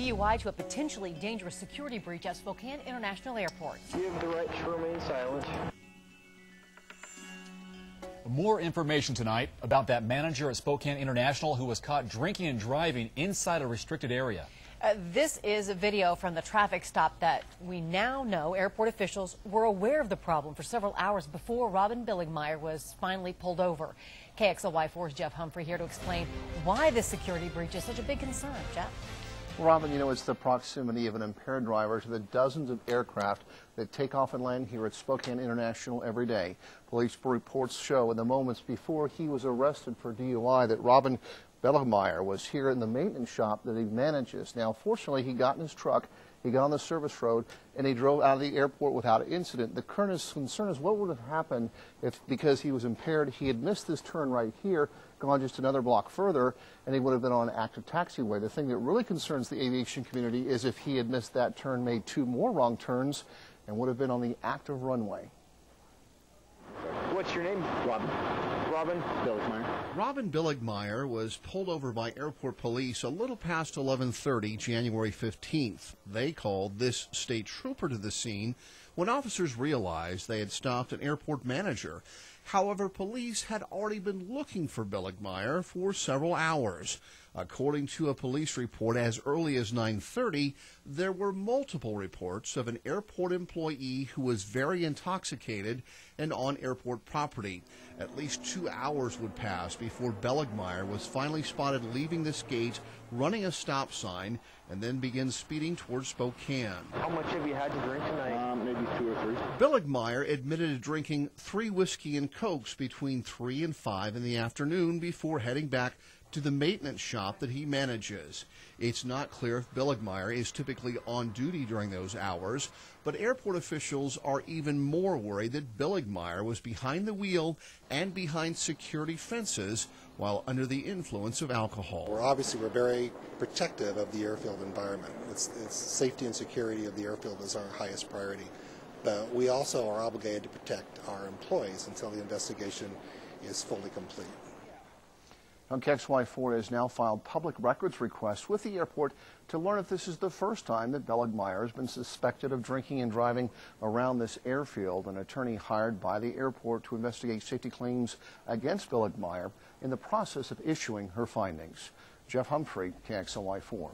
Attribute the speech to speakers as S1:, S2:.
S1: DUI to a potentially dangerous security breach at Spokane International Airport.
S2: Give the right to remain silent.
S3: More information tonight about that manager at Spokane International who was caught drinking and driving inside a restricted area.
S1: Uh, this is a video from the traffic stop that we now know airport officials were aware of the problem for several hours before Robin Billigmeier was finally pulled over. KXLY4's Jeff Humphrey here to explain why this security breach is such a big concern. Jeff?
S4: Robin, you know, it's the proximity of an impaired driver to the dozens of aircraft that take off and land here at Spokane International every day. Police reports show in the moments before he was arrested for DUI that Robin Billigmeier was here in the maintenance shop that he manages. Now, fortunately, he got in his truck, he got on the service road, and he drove out of the airport without incident. The current concern is what would have happened if, because he was impaired, he had missed this turn right here, gone just another block further, and he would have been on an active taxiway. The thing that really concerns the aviation community is if he had missed that turn, made two more wrong turns, and would have been on the active runway.
S2: What's your name?
S5: Robin.
S2: Robin
S5: Billigmeier.
S6: Robin Billigmeier was pulled over by airport police a little past 11:30 January 15th. They called this state trooper to the scene when officers realized they had stopped an airport manager. However, police had already been looking for Billigmeier for several hours. According to a police report as early as 9:30, there were multiple reports of an airport employee who was very intoxicated and on airport property. At least 2 hours would pass before Billigmeier was finally spotted leaving this gate, running a stop sign, and then begin speeding towards Spokane.
S2: How much have you had to drink tonight?
S5: Maybe two or three.
S6: Billigmeier admitted to drinking 3 whiskey and cokes between 3 and 5 in the afternoon before heading back to the maintenance shop that he manages. It's not clear if Billigmeier is typically on duty during those hours, but airport officials are even more worried that Billigmeier was behind the wheel and behind security fences while under the influence of alcohol.
S7: We're obviously we're very protective of the airfield environment. It's, it's safety and security of the airfield is our highest priority. But we also are obligated to protect our employees until the investigation is fully complete.
S4: Now, KXLY4 has now filed public records requests with the airport to learn if this is the first time that Billigmeier has been suspected of drinking and driving around this airfield. An attorney hired by the airport to investigate safety claims against Billigmeier in the process of issuing her findings. Jeff Humphrey, KXLY4.